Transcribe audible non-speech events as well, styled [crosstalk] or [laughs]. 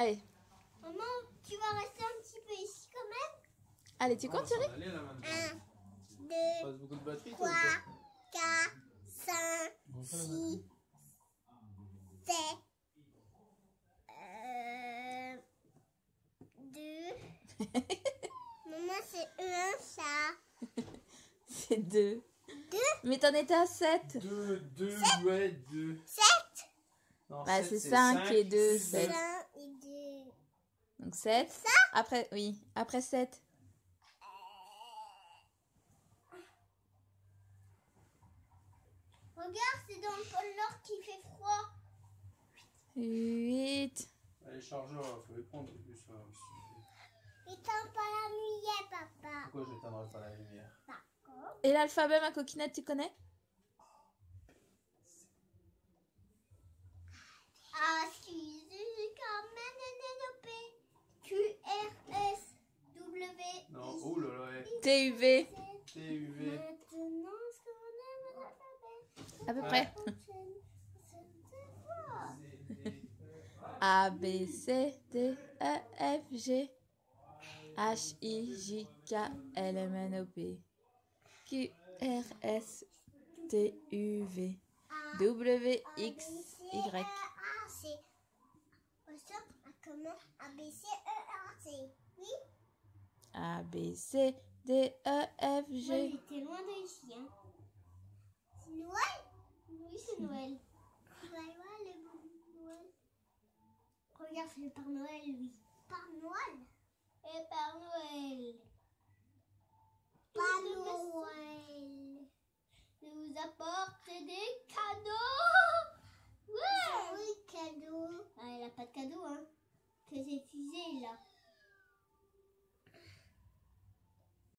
Allez, Maman, tu vas rester un petit peu ici quand même allez, tu comptes, Thierry Allez là maintenant. 1, 2, Passe beaucoup de batterie 3, toi. 4, 5, ou pas 6, 7, euh, 2. [laughs] Maman, c'est un ça. C'est deux. Deux Mais t'en étais à 7. 2, 2, ouais, 2. 7, Bah, c'est 5 et 2, 7. 1 et 2. Donc 7. Après, oui, après 7. Regarde, c'est dans le pôle Nord qui fait froid. 8. Les chargeurs, faut les prendre en plus. ça aussi. Éteins pas la lumière, papa. Pourquoi j'éteindrai pas la lumière? D'accord. Et l'alphabet, ma coquinette, tu connais Ah, excusez quand même, Q, R, S, W, Non, X, oh là là, ouais. TUV. TUV. À peu près. A, B, C, D, E, F, G. H, I, J, K, L, M, N, O, P. Q, R, S, T, U, V. A, W, A, B, X, C, Y. E, A, B, C, E, A, C. Oui A, B, C, D, E, F, Ouais, G. j'étais loin de ici, hein. C'est Noël? Oui, c'est Noël. Noël, ouais, le Noël. Regarde, c'est le Père Noël, lui. Père Noël? Et Père Noël.